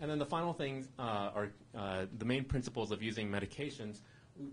And then the final things uh, are uh, the main principles of using medications.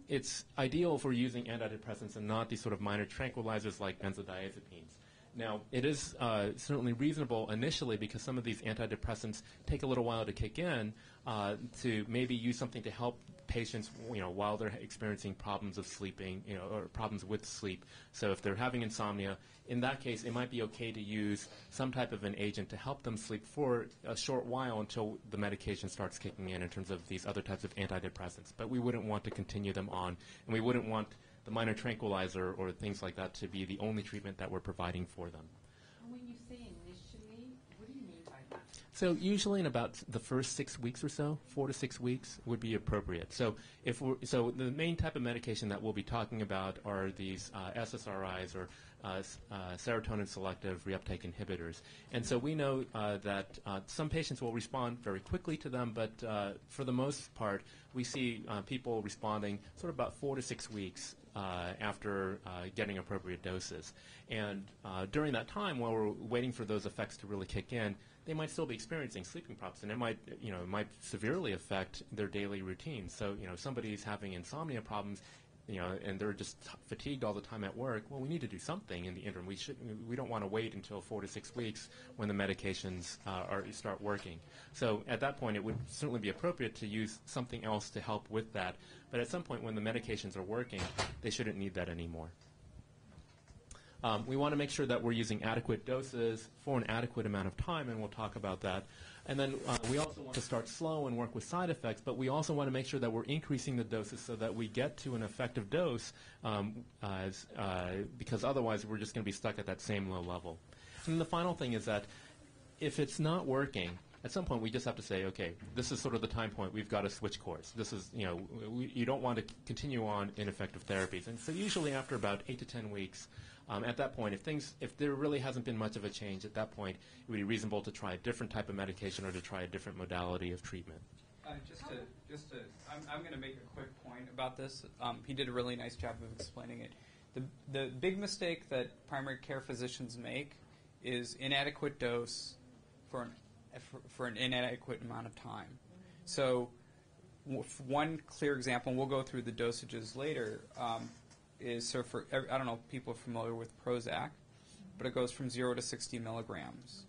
It's ideal for using antidepressants and not these sort of minor tranquilizers like benzodiazepines. Now, it is uh, certainly reasonable initially because some of these antidepressants take a little while to kick in uh, to maybe use something to help patients, you know, while they're experiencing problems of sleeping, you know, or problems with sleep. So if they're having insomnia, in that case, it might be okay to use some type of an agent to help them sleep for a short while until the medication starts kicking in in terms of these other types of antidepressants. But we wouldn't want to continue them on, and we wouldn't want the minor tranquilizer or things like that to be the only treatment that we're providing for them. And When you say initially, what do you mean by that? So usually in about the first six weeks or so, four to six weeks would be appropriate. So if we're, so the main type of medication that we'll be talking about are these uh, SSRIs or uh, uh, serotonin selective reuptake inhibitors. And so we know uh, that uh, some patients will respond very quickly to them, but uh, for the most part, we see people responding sort of about four to six weeks uh, after uh, getting appropriate doses. And uh, during that time, while we're waiting for those effects to really kick in, they might still be experiencing sleeping problems, and it might, you know, it might severely affect their daily routine. So, you know, somebody's having insomnia problems, you know, and they're just t- fatigued all the time at work, well, we need to do something in the interim. We should, we don't want to wait until four to six weeks when the medications uh, are start working. So at that point, it would certainly be appropriate to use something else to help with that. But at some point, when the medications are working, they shouldn't need that anymore. Um, we want to make sure that we're using adequate doses for an adequate amount of time, and we'll talk about that. And then uh, we also want to start slow and work with side effects, but we also want to make sure that we're increasing the doses so that we get to an effective dose, um, as, uh, because otherwise we're just going to be stuck at that same low level. And the final thing is that if it's not working, at some point we just have to say, okay, this is sort of the time point. We've got to switch course. This is, you know, we, you don't want to continue on ineffective therapies. And so usually after about eight to ten weeks, um, at that point, if things, if there really hasn't been much of a change, at that point, it would be reasonable to try a different type of medication or to try a different modality of treatment. Uh, just to, just to, I'm, I'm going to make a quick point about this. Um, he did a really nice job of explaining it. The, the big mistake that primary care physicians make is inadequate dose for an for, for an inadequate amount of time. So, one clear example, and we'll go through the dosages later, um, is so for I don't know if people are familiar with Prozac, but it goes from zero to 60 milligrams,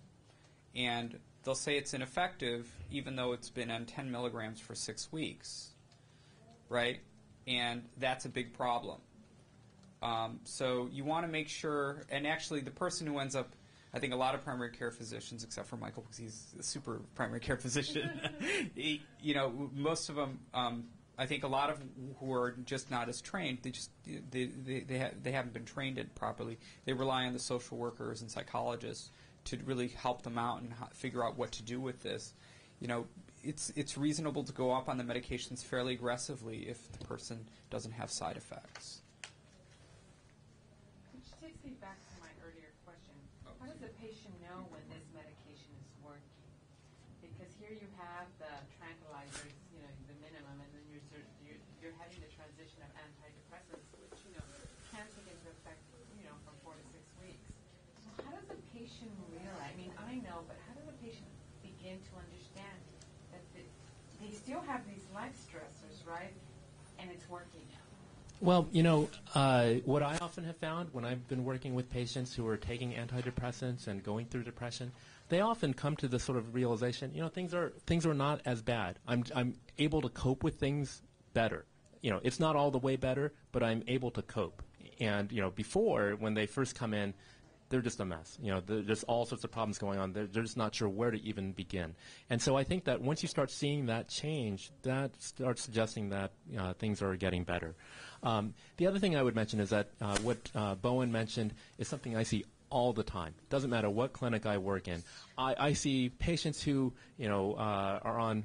and they'll say it's ineffective even though it's been on 10 milligrams for six weeks, right? And that's a big problem. Um, so you want to make sure, and actually, the person who ends up I think a lot of primary care physicians, except for Michael, because he's a super primary care physician, he, you know, most of them. Um, I think a lot of who are just not as trained, they just they they they, ha- they haven't been trained it properly. They rely on the social workers and psychologists to really help them out and figure out what to do with this. You know, it's it's reasonable to go up on the medications fairly aggressively if the person doesn't have side effects. Which takes me back to my earlier question. Oh. How does the patient know when this medication is working? Because here you have the tranquilizers, you know, the minimum, and then you're you're, having the transition of antidepressants, which you know can take into effect, you know, from four to six weeks. So how does a patient realize? I mean, I know, but how does a patient begin to understand that they, they still have these life stressors, right? And it's working. Well, you know, uh, what I often have found when I've been working with patients who are taking antidepressants and going through depression, they often come to the sort of realization, you know, things are things are not as bad. I'm I'm able to cope with things better. You know, it's not all the way better, but I'm able to cope. And you know, before when they first come in, they're just a mess. You know, there's all sorts of problems going on. They're, they're, just not sure where to even begin. And so I think that once you start seeing that change, that starts suggesting that uh, things are getting better. Um, the other thing I would mention is that uh, what uh, Bowen mentioned is something I see all the time. Doesn't matter what clinic I work in. I, I see patients who, you know, uh, are on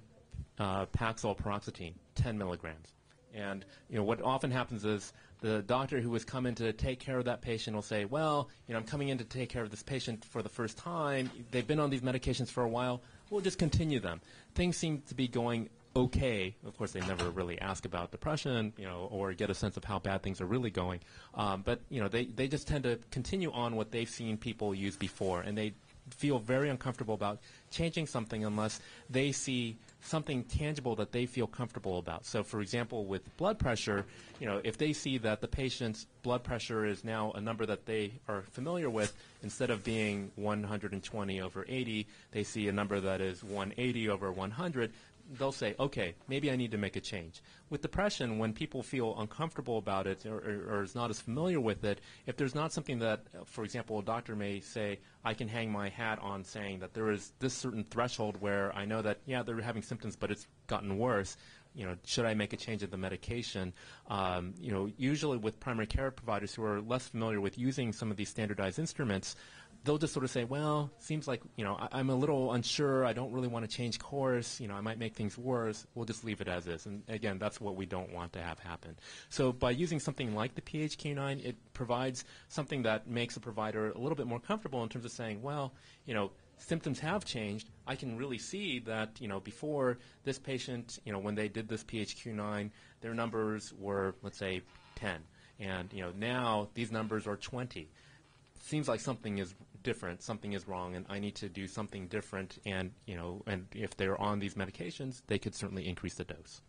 uh, Paxil paroxetine, 10 milligrams. And you know what often happens is the doctor who has come in to take care of that patient will say, "Well, you know, I'm coming in to take care of this patient for the first time. They've been on these medications for a while. We'll just continue them." Things seem to be going okay. Of course, they never really ask about depression, you know, or get a sense of how bad things are really going. Um, but you know, they they just tend to continue on what they've seen people use before, and they feel very uncomfortable about changing something unless they see something tangible that they feel comfortable about. So, for example, with blood pressure, you know, if they see that the patient's blood pressure is now a number that they are familiar with, instead of being 120 over 80, they see a number that is 180 over 100, they'll say, okay, maybe I need to make a change. With depression, when people feel uncomfortable about it or, or, or, is not as familiar with it, if there's not something that, for example, a doctor may say, I can hang my hat on saying that there is this certain threshold where I know that, yeah, they're having symptoms, but it's gotten worse. You know, should I make a change in the medication? Um, you know, usually with primary care providers who are less familiar with using some of these standardized instruments, they'll just sort of say, well, seems like, you know, I, am a little unsure. I don't really want to change course. You know, I might make things worse. We'll just leave it as is. And again, that's what we don't want to have happen. So by using something like the PHQ-9, it provides something that makes a provider a little bit more comfortable in terms of saying, well, you know, symptoms have changed. I can really see that, you know, before this patient, you know, when they did this PHQ-9, their numbers were, let's say, 10. And, you know, now these numbers are 20 seems like something is different, something is wrong, and I need to do something different. And you know, and if they're on these medications, they could certainly increase the dose.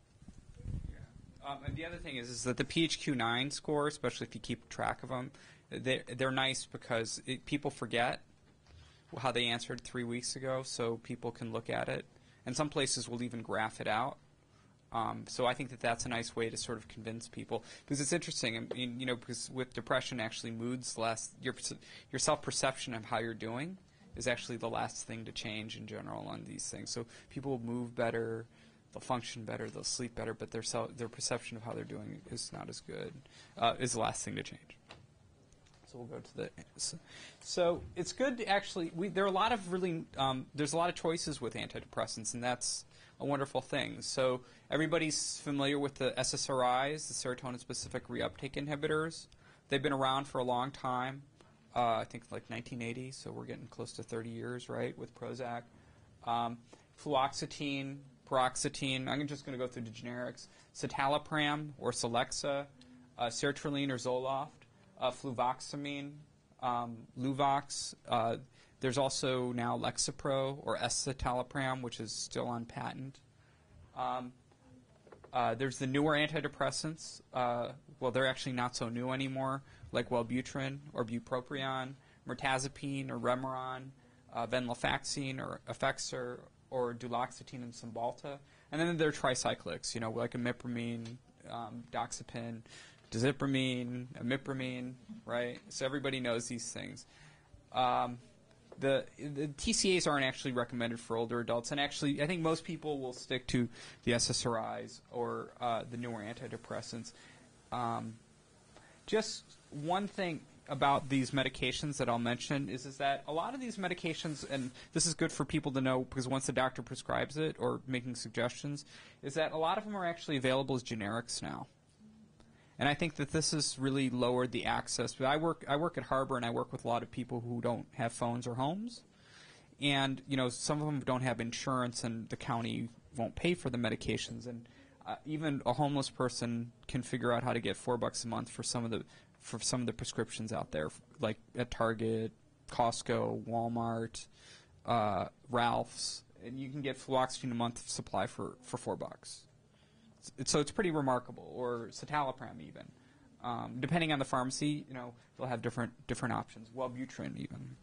Um, and the other thing is, is that the PHQ-9 score, especially if you keep track of them, they're, they're nice because it, people forget how they answered three weeks ago, so people can look at it. And some places will even graph it out. Um, so I think that that's a nice way to sort of convince people because it's interesting. I mean, you know, because with depression, actually, moods less your your self perception of how you're doing is actually the last thing to change in general on these things. So people move better, they'll function better, they'll sleep better, but their self, their perception of how they're doing is not as good. Uh, is the last thing to change. So we'll go to the. So, so it's good to actually. We, there are a lot of really. Um, there's a lot of choices with antidepressants, and that's wonderful thing. So everybody's familiar with the SSRIs, the serotonin-specific reuptake inhibitors. They've been around for a long time. Uh, I think like 1980, so we're getting close to 30 years, right, with Prozac. Um, fluoxetine, paroxetine. I'm just going to go through the generics. Citalopram or Celexa, uh, sertraline or Zoloft, uh, fluvoxamine, um, Luvox. Uh, there's also now Lexapro or escitalopram, which is still on patent. Um, uh, there's the newer antidepressants. Uh, well, they're actually not so new anymore, like Wellbutrin or bupropion, mirtazapine or Remeron, uh, venlafaxine or Effexor, or duloxetine and Cymbalta. And then there are tricyclics, you know, like imipramine, um, doxepin, desipramine, imipramine, right? So everybody knows these things. Um, the the TCAs aren't actually recommended for older adults, and actually, I think most people will stick to the SSRIs or uh, the newer antidepressants. Um, just one thing about these medications that I'll mention is is that a lot of these medications, and this is good for people to know because once the doctor prescribes it or making suggestions, is that a lot of them are actually available as generics now. And I think that this has really lowered the access. But I work I work at Harbor and I work with a lot of people who don't have phones or homes. And you know, some of them don't have insurance and the county won't pay for the medications and uh, even a homeless person can figure out how to get 4 bucks a month for some of the for some of the prescriptions out there like at Target, Costco, Walmart, uh, Ralph's, and you can get fluoxetine a month supply for, for four bucks so it's pretty remarkable, or citalopram even. Um, depending on the pharmacy, you know, they'll have different different options. Wellbutrin even.